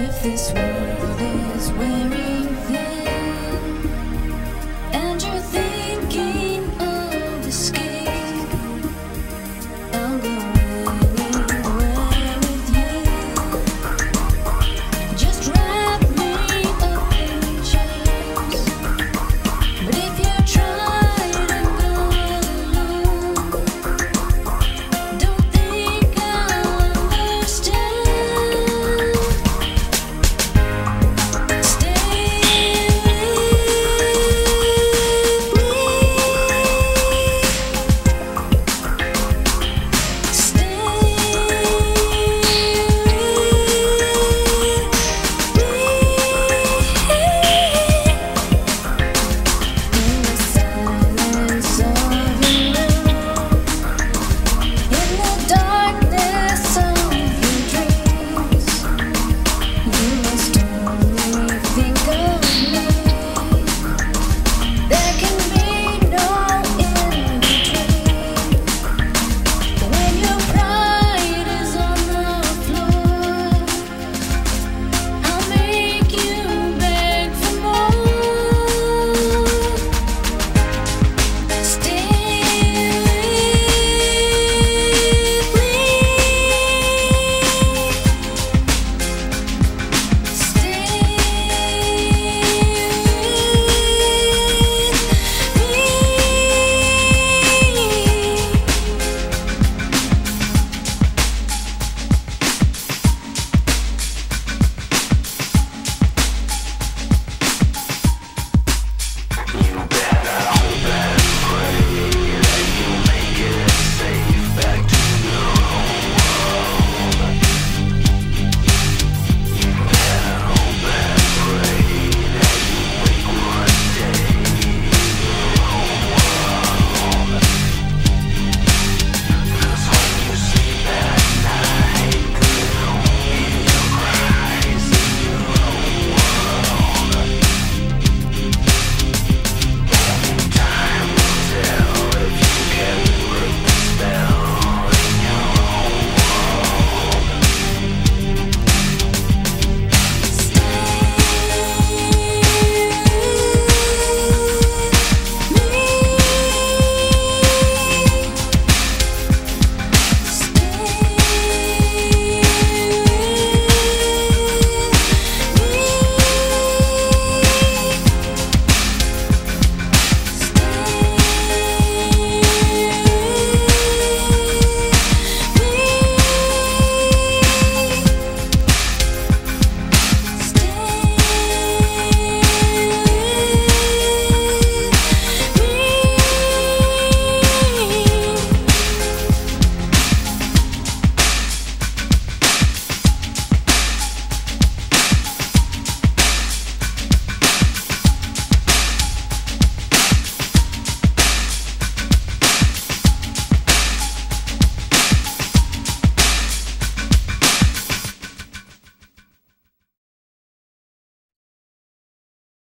If this world is wearing thin, and you're thinking of the sky.